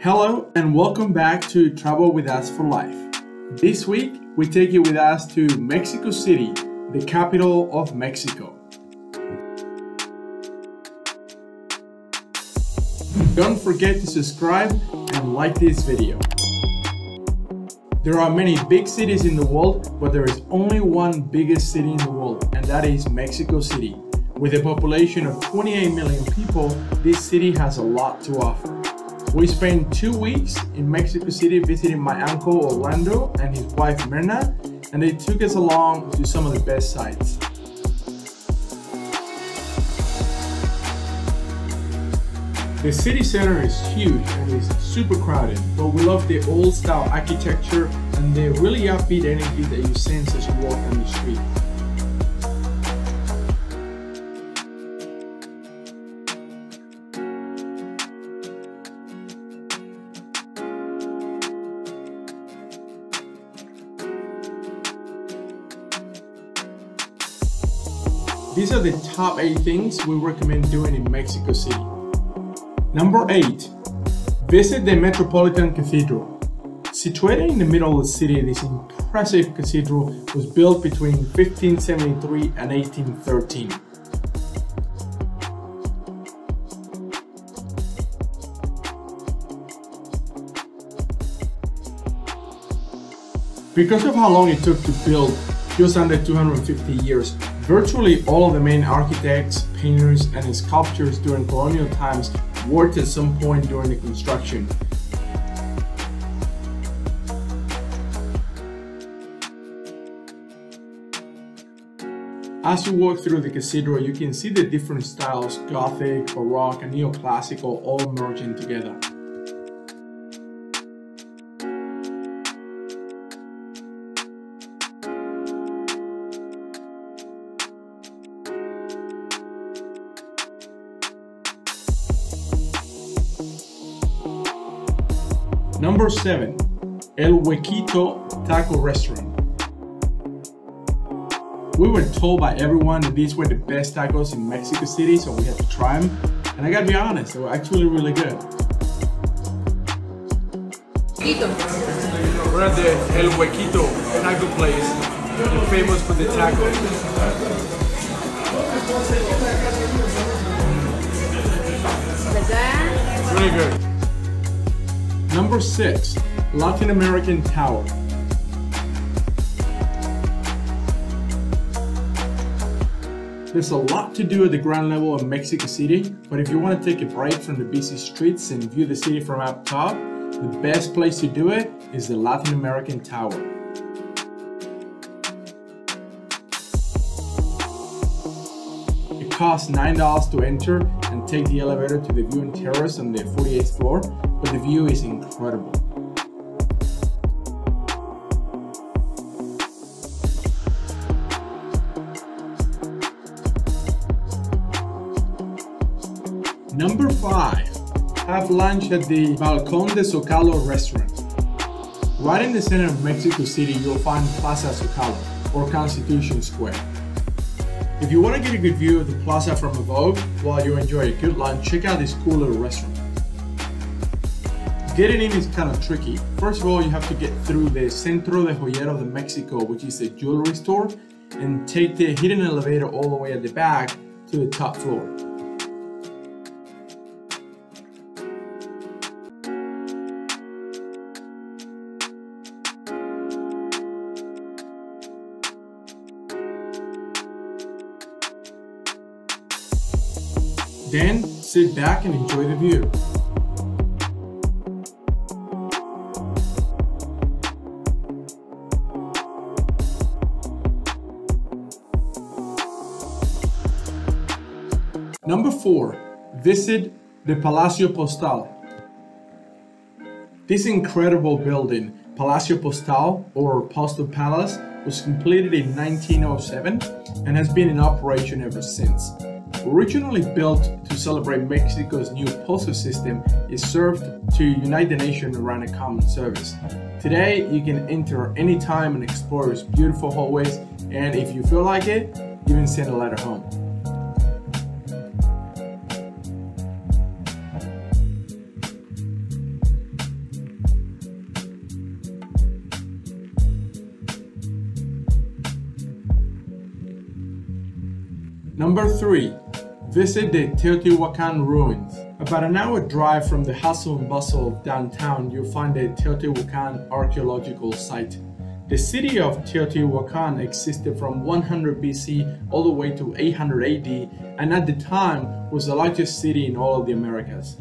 Hello and welcome back to Travel with Us for Life. This week we take you with us to Mexico City, the capital of Mexico. Don't forget to subscribe and like this video. There are many big cities in the world, but there is only one biggest city in the world, and that is Mexico City. With a population of 28 million people, this city has a lot to offer. We spent two weeks in Mexico City visiting my uncle Orlando and his wife Myrna, and they took us along to some of the best sites. The city center is huge and is super crowded, but we love the old style architecture and the really upbeat energy that you sense as you walk on the street. These are the top 8 things we recommend doing in Mexico City. Number 8. Visit the Metropolitan Cathedral. Situated in the middle of the city, this impressive cathedral was built between 1573 and 1813. Because of how long it took to build, just under 250 years, virtually all of the main architects, painters, and sculptors during colonial times worked at some point during the construction. As you walk through the cathedral, you can see the different styles, Gothic, Baroque, and Neoclassical all merging together. Number 7. El Huequito Taco Restaurant. We were told by everyone that these were the best tacos in Mexico City, so we had to try them. And I gotta be honest, they were actually really good. We're at the El Huequito taco place. They're famous for the tacos. Really good. Number 6. Latin American Tower. There's a lot to do at the ground level of Mexico City, but if you want to take a break from the busy streets and view the city from up top, the best place to do it is the Latin American Tower. Costs $9 to enter and take the elevator to the viewing terrace on the 48th floor, but the view is incredible. Number 5. Have lunch at the Balcón de Zocalo restaurant. Right in the center of Mexico City, you'll find Plaza Zocalo, or Constitution Square. If you want to get a good view of the plaza from above while you enjoy a good lunch, check out this cool little restaurant. Getting in is kind of tricky. First of all, you have to get through the Centro de Joyero de Mexico, which is a jewelry store, and take the hidden elevator all the way at the back to the top floor. Then sit back and enjoy the view. Number 4. Visit the Palacio Postal. This incredible building, Palacio Postal or Postal Palace, was completed in 1907 and has been in operation ever since. Originally built to celebrate Mexico's new postal system, it served to unite the nation around a common service. Today, you can enter anytime and explore its beautiful hallways, and if you feel like it, even send a letter home. Number 3. Visit the Teotihuacan ruins. About an hour drive from the hustle and bustle of downtown, you'll find the Teotihuacan archaeological site. The city of Teotihuacan existed from 100 BC all the way to 800 AD and at the time was the largest city in all of the Americas.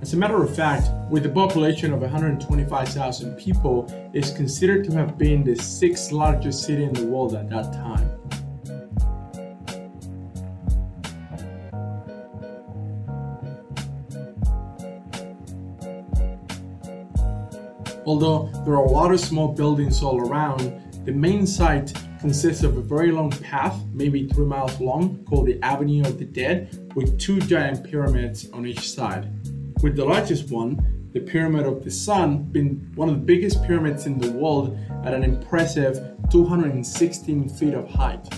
As a matter of fact, with a population of 125,000 people, it is considered to have been the sixth largest city in the world at that time. Although there are a lot of small buildings all around, the main site consists of a very long path, maybe three miles long, called the Avenue of the Dead, with two giant pyramids on each side. With the largest one, the Pyramid of the Sun, being one of the biggest pyramids in the world at an impressive 216 feet of height.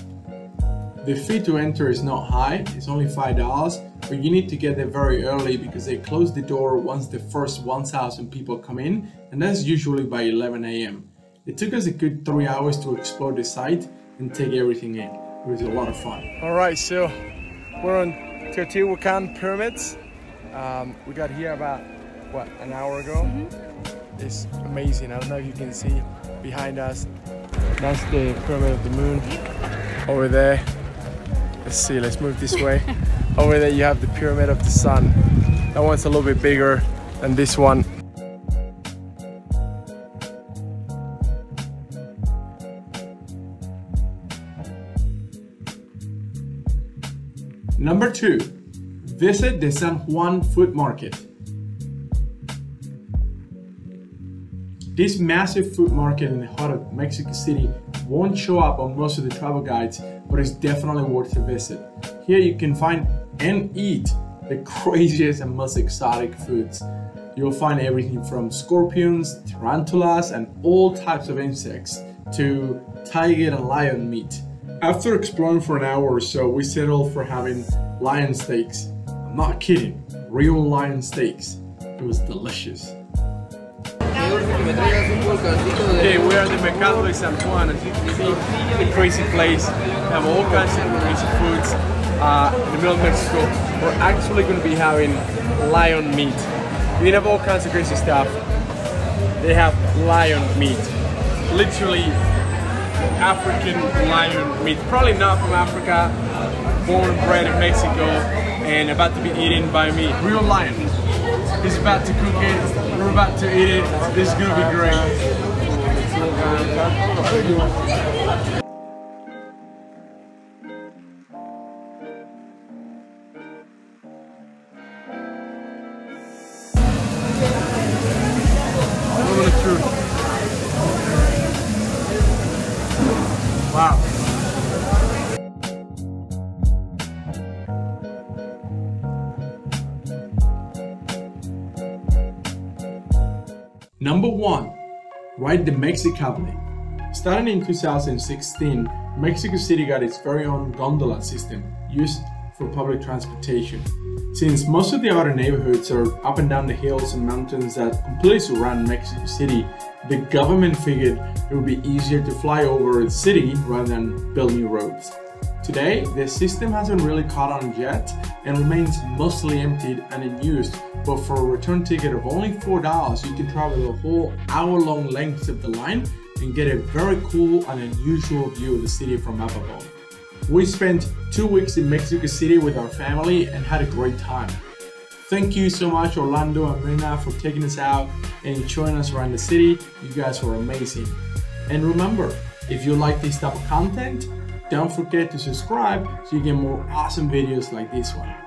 The fee to enter is not high, it's only $5, but you need to get there very early because they close the door once the first 1,000 people come in, and that's usually by 11 a.m. It took us a good three hours to explore the site and take everything in. It was a lot of fun. All right, so we're on Teotihuacan pyramids. Um, we got here about, what, an hour ago? Mm -hmm. It's amazing. I don't know if you can see behind us. That's the Pyramid of the Moon over there. Let's see, let's move this way. Over there you have the Pyramid of the Sun. That one's a little bit bigger than this one. Number two, visit the San Juan Food Market. This massive food market in the heart of Mexico City won't show up on most of the travel guides, but it's definitely worth a visit. Here you can find and eat the craziest and most exotic foods. You'll find everything from scorpions, tarantulas, and all types of insects to tiger and lion meat. After exploring for an hour or so, we settled for having lion steaks. I'm not kidding, real lion steaks. It was delicious. Okay, we are at the Mercado de San Juan, as you can see, a crazy place. We have all kinds of crazy foods uh, in the middle of Mexico. We're actually going to be having lion meat. We have all kinds of crazy stuff. They have lion meat. Literally African lion meat. Probably not from Africa, born and bred in Mexico, and about to be eaten by me. Real lion. He's about to cook it. We're about to eat it. This is gonna be great. Wow. Number 1. Ride the Mexicable. Starting in 2016, Mexico City got its very own gondola system used for public transportation. Since most of the other neighborhoods are up and down the hills and mountains that completely surround Mexico City, the government figured it would be easier to fly over the city rather than build new roads. Today, the system hasn't really caught on yet and remains mostly emptied and unused, but for a return ticket of only $4, you can travel the whole hour-long length of the line and get a very cool and unusual view of the city from up above. We spent two weeks in Mexico City with our family and had a great time. Thank you so much Orlando and Rina for taking us out and showing us around the city. You guys were amazing. And remember, if you like this type of content, don't forget to subscribe so you get more awesome videos like this one.